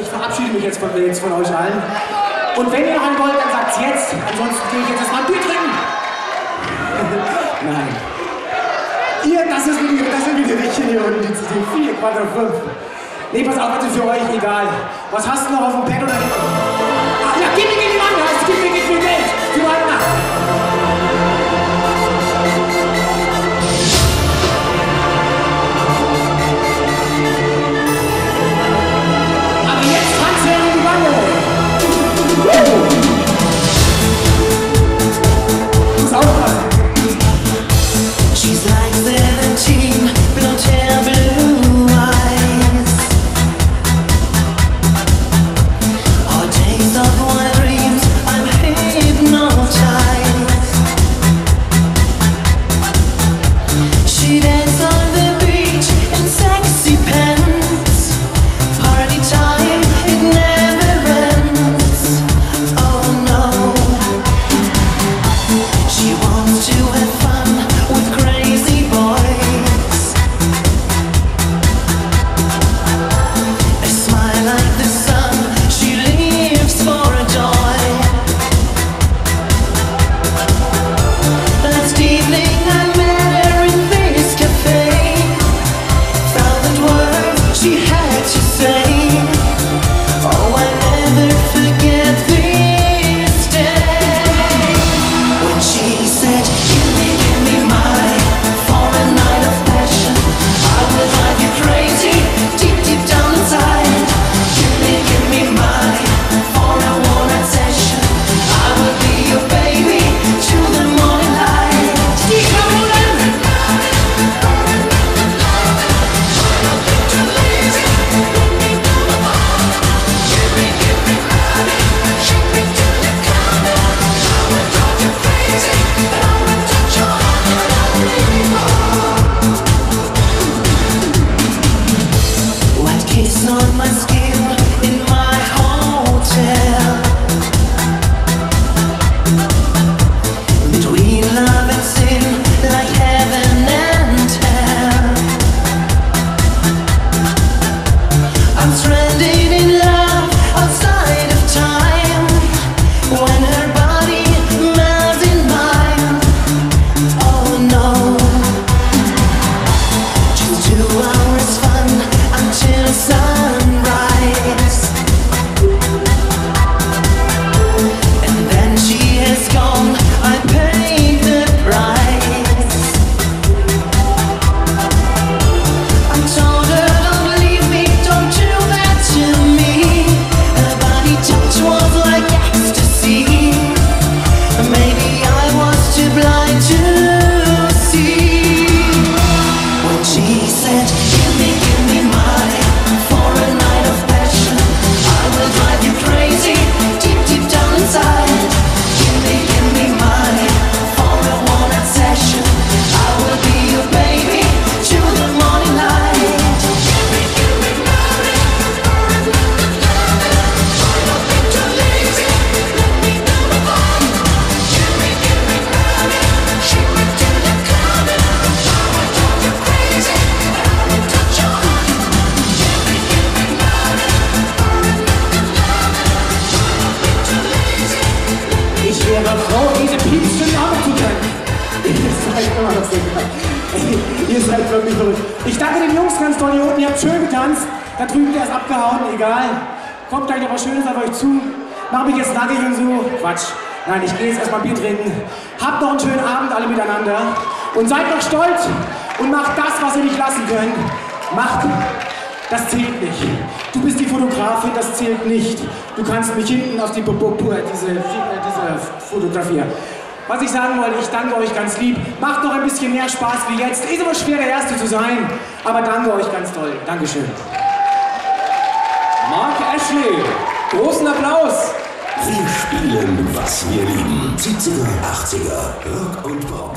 ich verabschiede mich jetzt von, jetzt von euch allen. Und wenn ihr noch einen wollt, dann sagt's jetzt. Ansonsten gehe ich jetzt erstmal ein Bier trinken. Nein. Ihr, das, ist das sind wieder Richtchen hier unten, die zu den 4, Quadrat 5. Nee, pass auf, ist für euch egal. Was hast du noch auf dem Pad oder Verrückt. Ich danke den Jungs ganz doll hier unten. Ihr habt schön getanzt. Da drüben, der ist abgehauen. Egal. Kommt gleich noch was Schönes auf euch zu. Mach mich jetzt nackig und so. Quatsch. Nein, ich gehe jetzt erstmal Bier trinken. Habt noch einen schönen Abend alle miteinander. Und seid noch stolz und macht das, was ihr nicht lassen könnt. Macht das zählt nicht. Du bist die Fotografin, das zählt nicht. Du kannst mich hinten auf die Bu- diese, diese Fotografie. Was ich sagen wollte, ich danke euch ganz lieb. Macht noch ein bisschen mehr Spaß wie jetzt. Ist immer schwer, der Erste zu sein, aber danke euch ganz toll. Dankeschön. Mark Ashley, großen Applaus. Wir spielen, was wir lieben. 70er, 80er, Rock und Pop.